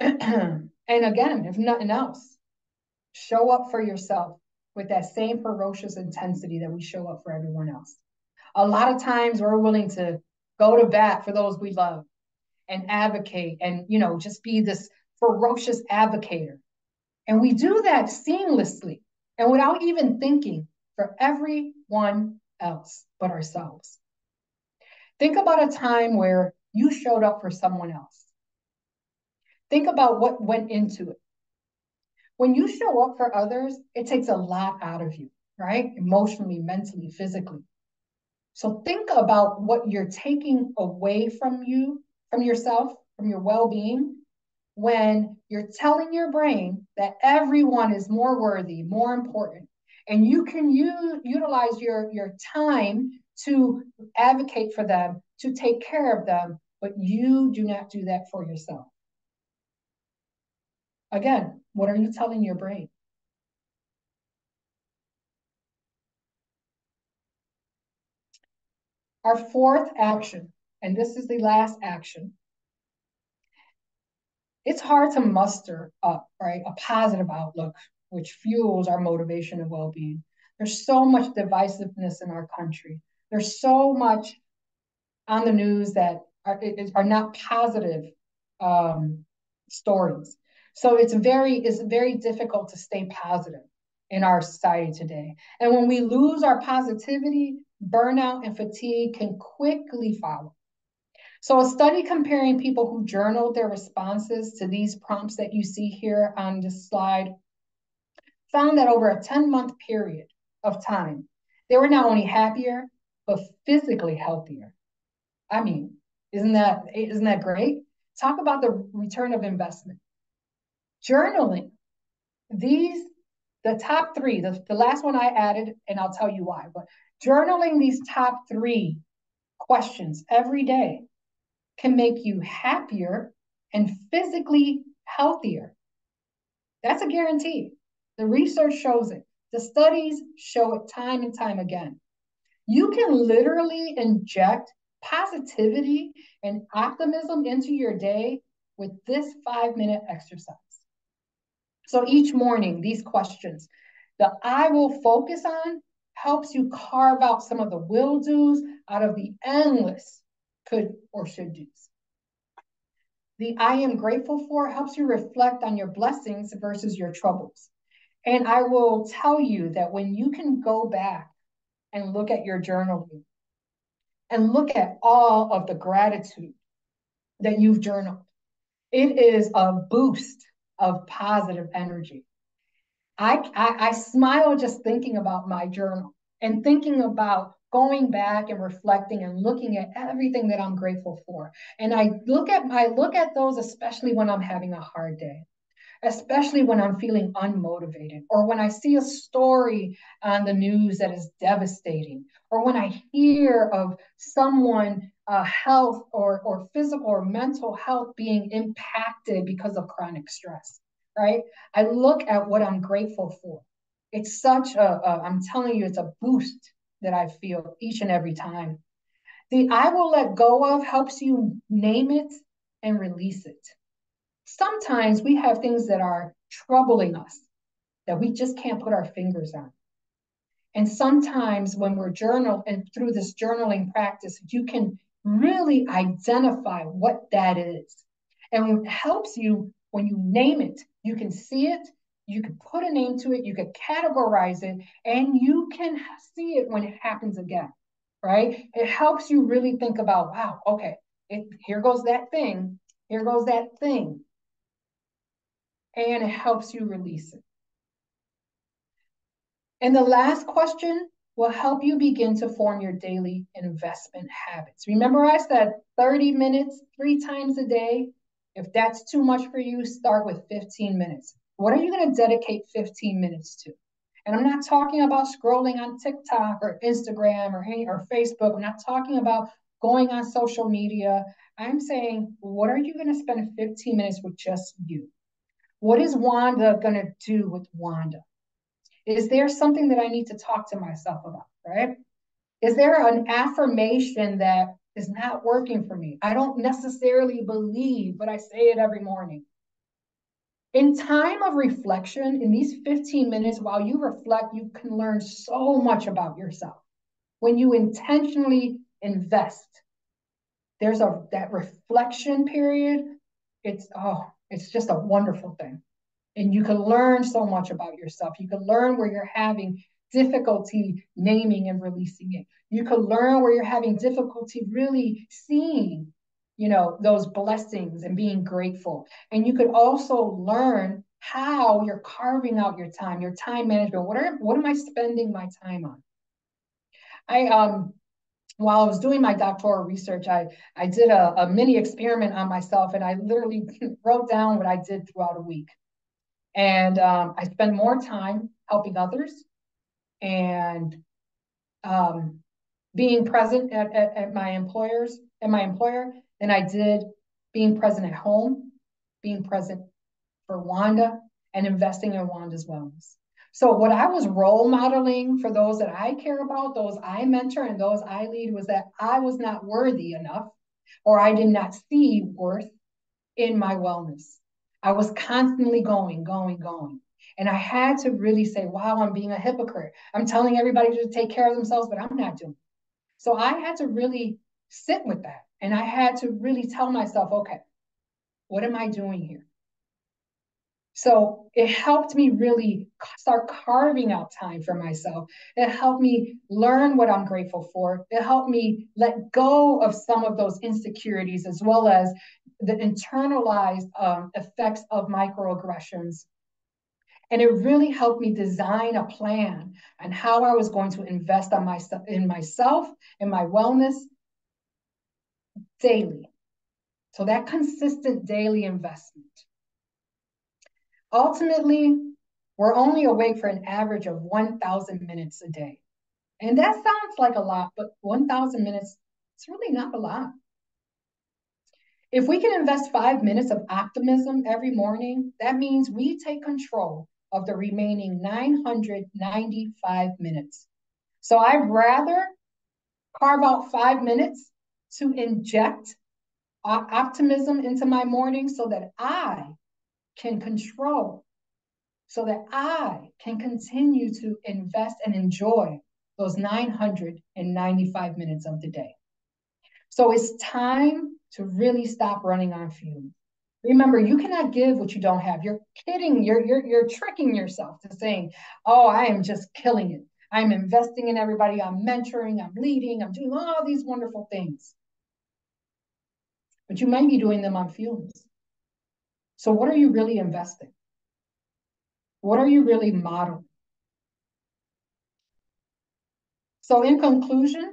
and again, if nothing else, show up for yourself with that same ferocious intensity that we show up for everyone else. A lot of times we're willing to go to bat for those we love and advocate and, you know, just be this ferocious advocator. And we do that seamlessly and without even thinking for everyone else but ourselves. Think about a time where you showed up for someone else. Think about what went into it. When you show up for others, it takes a lot out of you, right? Emotionally, mentally, physically. So think about what you're taking away from you, from yourself, from your well being, when you're telling your brain that everyone is more worthy, more important, and you can u- utilize your, your time to advocate for them, to take care of them, but you do not do that for yourself. Again, what are you telling your brain? Our fourth action, and this is the last action, it's hard to muster up, right? A positive outlook, which fuels our motivation and well being. There's so much divisiveness in our country. There's so much on the news that are, are not positive um, stories. So it's very it's very difficult to stay positive in our society today. And when we lose our positivity, burnout and fatigue can quickly follow. So a study comparing people who journaled their responses to these prompts that you see here on this slide found that over a 10 month period of time, they were not only happier, but physically healthier. I mean, Isn't that isn't that great? Talk about the return of investment. Journaling. These the top three, the, the last one I added, and I'll tell you why, but journaling these top three questions every day can make you happier and physically healthier. That's a guarantee. The research shows it. The studies show it time and time again. You can literally inject positivity and optimism into your day with this five minute exercise. So each morning, these questions, the I will focus on helps you carve out some of the will do's out of the endless could or should do's. The I am grateful for helps you reflect on your blessings versus your troubles. And I will tell you that when you can go back and look at your journaling and look at all of the gratitude that you've journaled, it is a boost of positive energy. I, I, I smile just thinking about my journal and thinking about going back and reflecting and looking at everything that I'm grateful for. And I look at I look at those especially when I'm having a hard day especially when I'm feeling unmotivated, or when I see a story on the news that is devastating, or when I hear of someone uh, health or, or physical or mental health being impacted because of chronic stress, right? I look at what I'm grateful for. It's such a, a I'm telling you, it's a boost that I feel each and every time. The I will let go of helps you name it and release it sometimes we have things that are troubling us that we just can't put our fingers on. And sometimes when we're journal and through this journaling practice, you can really identify what that is. And it helps you when you name it, you can see it, you can put a name to it, you can categorize it, and you can see it when it happens again, right? It helps you really think about, wow, okay, it, here goes that thing, here goes that thing and it helps you release it. And the last question will help you begin to form your daily investment habits. Remember, I said 30 minutes three times a day. If that's too much for you, start with 15 minutes. What are you going to dedicate 15 minutes to? And I'm not talking about scrolling on TikTok or Instagram or, or Facebook. I'm not talking about going on social media. I'm saying, what are you going to spend 15 minutes with just you? What is Wanda going to do with Wanda? Is there something that I need to talk to myself about, right? Is there an affirmation that is not working for me? I don't necessarily believe, but I say it every morning. In time of reflection, in these 15 minutes, while you reflect, you can learn so much about yourself. When you intentionally invest, there's a that reflection period. It's oh, it's just a wonderful thing. And you can learn so much about yourself. You can learn where you're having difficulty naming and releasing it. You can learn where you're having difficulty really seeing, you know, those blessings and being grateful. And you could also learn how you're carving out your time, your time management. What are what am I spending my time on? I um while I was doing my doctoral research, I, I did a, a mini experiment on myself and I literally wrote down what I did throughout a week. And um, I spend more time helping others and um, being present at, at, at my employers and my employer than I did being present at home, being present for Wanda, and investing in Wanda's wellness. So what I was role modeling for those that I care about, those I mentor and those I lead was that I was not worthy enough or I did not see worth in my wellness. I was constantly going, going, going. And I had to really say, wow, I'm being a hypocrite. I'm telling everybody to take care of themselves, but I'm not doing it. So I had to really sit with that. And I had to really tell myself, okay, what am I doing here? So it helped me really start carving out time for myself. It helped me learn what I'm grateful for. It helped me let go of some of those insecurities as well as the internalized um, effects of microaggressions. And it really helped me design a plan on how I was going to invest on myself in myself and my wellness daily. So that consistent daily investment. Ultimately, we're only awake for an average of 1,000 minutes a day. And that sounds like a lot, but 1,000 minutes, it's really not a lot. If we can invest five minutes of optimism every morning, that means we take control of the remaining 995 minutes. So I'd rather carve out five minutes to inject optimism into my morning so that I can control, so that I can continue to invest and enjoy those 995 minutes of the day. So it's time to really stop running on fumes. Remember, you cannot give what you don't have. You're kidding, you're, you're, you're tricking yourself to saying, oh, I am just killing it. I'm investing in everybody, I'm mentoring, I'm leading, I'm doing all these wonderful things. But you might be doing them on fumes. So, what are you really investing? What are you really modeling? So, in conclusion,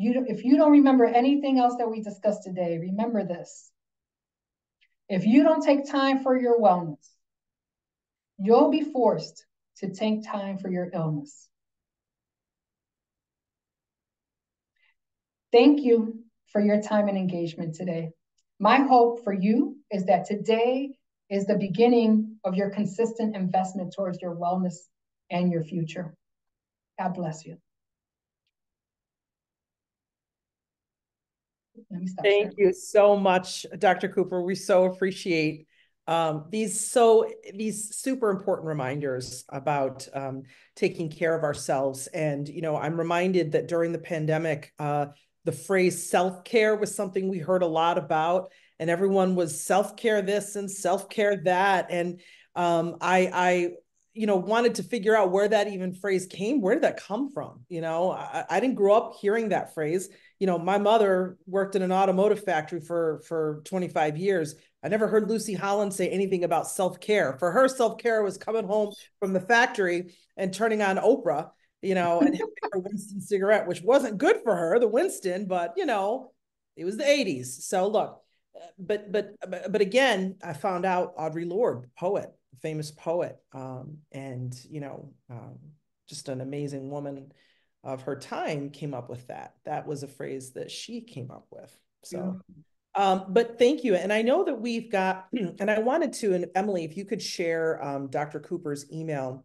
you, if you don't remember anything else that we discussed today, remember this. If you don't take time for your wellness, you'll be forced to take time for your illness. Thank you for your time and engagement today. My hope for you is that today is the beginning of your consistent investment towards your wellness and your future. God bless you. Thank you so much, Dr. Cooper. We so appreciate um, these so these super important reminders about um, taking care of ourselves. And you know, I'm reminded that during the pandemic, uh, the phrase self-care was something we heard a lot about, and everyone was self-care this and self-care that. And um, I, I you know wanted to figure out where that even phrase came where did that come from you know I, I, didn't grow up hearing that phrase you know my mother worked in an automotive factory for for 25 years. I never heard lucy holland say anything about self-care. For her self-care was coming home from the factory and turning on oprah you know and her winston cigarette which wasn't good for her the winston but you know it was the 80s so look but but but again i found out audre lorde poet famous poet um, and you know um, just an amazing woman of her time came up with that that was a phrase that she came up with so yeah. um, but thank you and i know that we've got and i wanted to and emily if you could share um, dr cooper's email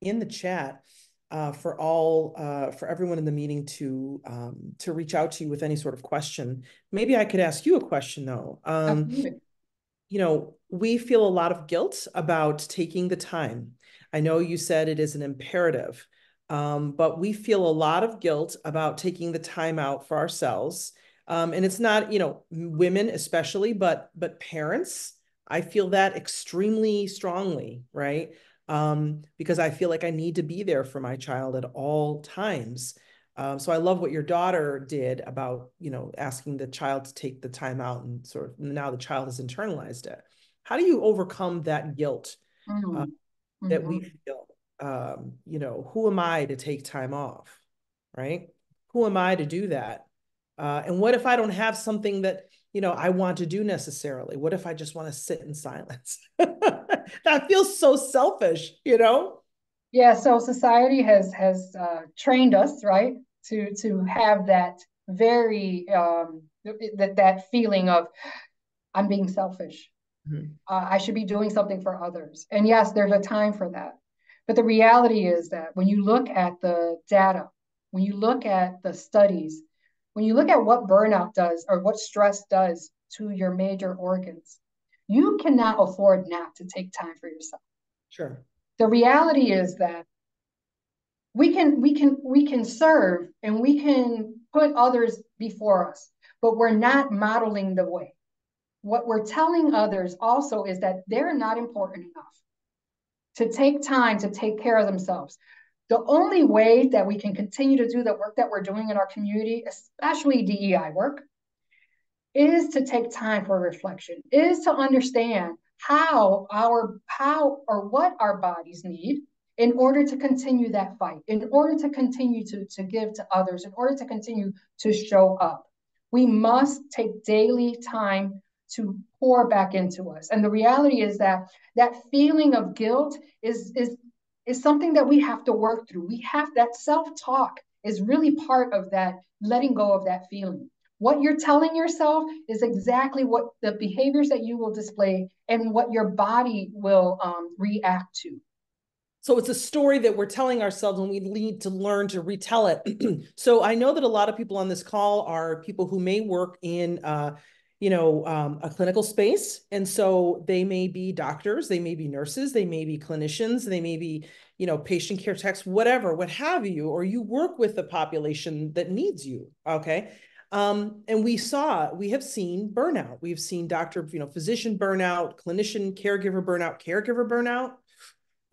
in the chat uh, for all uh, for everyone in the meeting to um, to reach out to you with any sort of question maybe i could ask you a question though um, you know, we feel a lot of guilt about taking the time. I know you said it is an imperative, um, but we feel a lot of guilt about taking the time out for ourselves. Um, and it's not, you know, women especially, but but parents. I feel that extremely strongly, right? Um, because I feel like I need to be there for my child at all times. Um, so I love what your daughter did about, you know, asking the child to take the time out and sort of now the child has internalized it. How do you overcome that guilt mm-hmm. uh, that mm-hmm. we feel? Um, you know, who am I to take time off? Right? Who am I to do that? Uh, and what if I don't have something that, you know, I want to do necessarily? What if I just want to sit in silence? that feels so selfish, you know? Yeah, so society has has uh, trained us, right, to to have that very um, that that feeling of I'm being selfish. Mm-hmm. Uh, I should be doing something for others. And yes, there's a time for that. But the reality is that when you look at the data, when you look at the studies, when you look at what burnout does or what stress does to your major organs, you cannot afford not to take time for yourself. Sure. The reality is that we can we can we can serve and we can put others before us but we're not modeling the way what we're telling others also is that they're not important enough to take time to take care of themselves the only way that we can continue to do the work that we're doing in our community especially dei work is to take time for reflection is to understand how our how or what our bodies need in order to continue that fight, in order to continue to, to give to others, in order to continue to show up. We must take daily time to pour back into us. And the reality is that that feeling of guilt is, is, is something that we have to work through. We have that self-talk is really part of that letting go of that feeling. What you're telling yourself is exactly what the behaviors that you will display and what your body will um, react to. So it's a story that we're telling ourselves and we need to learn to retell it. so I know that a lot of people on this call are people who may work in uh, you know, um, a clinical space. And so they may be doctors, they may be nurses, they may be clinicians, they may be, you know, patient care techs, whatever, what have you, or you work with the population that needs you. Okay. Um, and we saw, we have seen burnout. We've seen doctor, you know, physician burnout, clinician, caregiver burnout, caregiver burnout.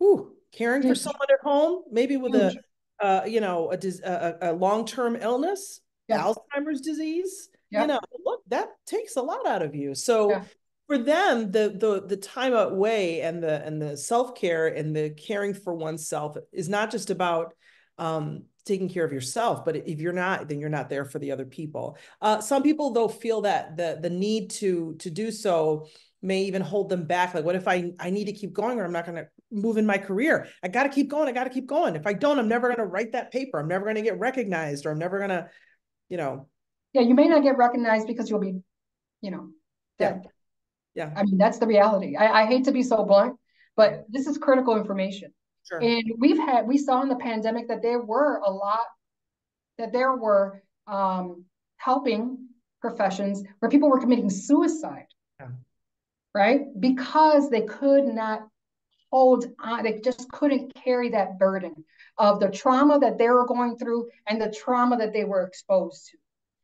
Ooh, caring for someone at home, maybe with a, uh, you know, a, a, a long-term illness, yeah. Alzheimer's disease, you know, look, that takes a lot out of you. So yeah. for them, the the the time away and the and the self-care and the caring for oneself is not just about um taking care of yourself but if you're not then you're not there for the other people. Uh, some people though feel that the the need to to do so may even hold them back. Like what if i i need to keep going or i'm not going to move in my career? I got to keep going i got to keep going. If i don't i'm never going to write that paper. I'm never going to get recognized or i'm never going to you know yeah, you may not get recognized because you'll be, you know, dead. Yeah. I mean, that's the reality. I, I hate to be so blunt, but this is critical information. Sure. And we've had, we saw in the pandemic that there were a lot, that there were um, helping professions where people were committing suicide. Yeah. Right? Because they could not hold on, they just couldn't carry that burden of the trauma that they were going through and the trauma that they were exposed to.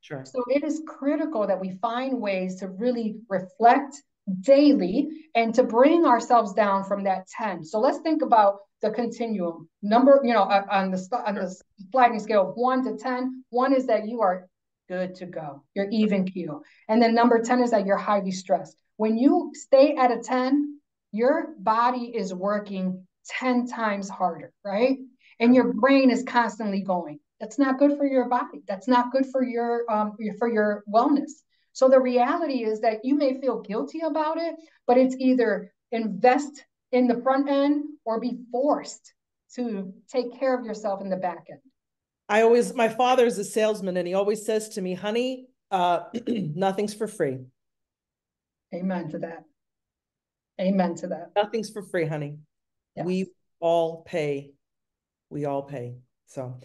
Sure. So it is critical that we find ways to really reflect daily and to bring ourselves down from that 10. So let's think about the continuum. Number, you know, uh, on the on the sliding scale of 1 to 10, 1 is that you are good to go. You're even keel. And then number 10 is that you're highly stressed. When you stay at a 10, your body is working 10 times harder, right? And your brain is constantly going. That's not good for your body. That's not good for your um for your wellness. So the reality is that you may feel guilty about it, but it's either invest in the front end or be forced to take care of yourself in the back end. I always my father's a salesman and he always says to me, "Honey, uh nothing's for free." Amen to that. Amen to that. Nothing's for free, honey. Yes. We all pay. We all pay. So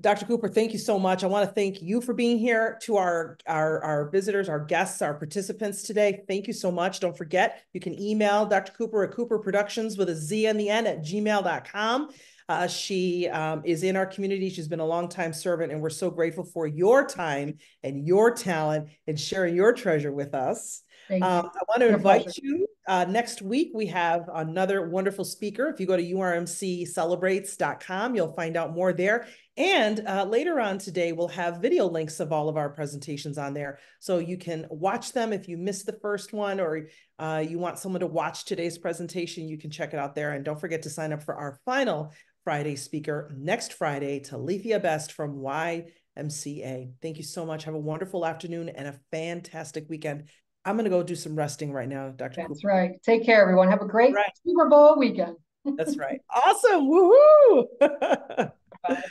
Dr. Cooper, thank you so much. I want to thank you for being here to our, our, our visitors, our guests, our participants today. Thank you so much. Don't forget, you can email Dr. Cooper at Cooper Productions with a Z on the end at gmail.com. Uh, she um, is in our community. She's been a long-time servant, and we're so grateful for your time and your talent and sharing your treasure with us. Um, I want to invite you. Uh, next week, we have another wonderful speaker. If you go to urmccelebrates.com, you'll find out more there. And uh, later on today, we'll have video links of all of our presentations on there. So you can watch them if you missed the first one or uh, you want someone to watch today's presentation, you can check it out there. And don't forget to sign up for our final Friday speaker next Friday, Talithia Best from YMCA. Thank you so much. Have a wonderful afternoon and a fantastic weekend. I'm going to go do some resting right now, Dr. That's Cooper. right. Take care, everyone. Have a great right. Super Bowl weekend. That's right. Awesome. Woohoo. Bye.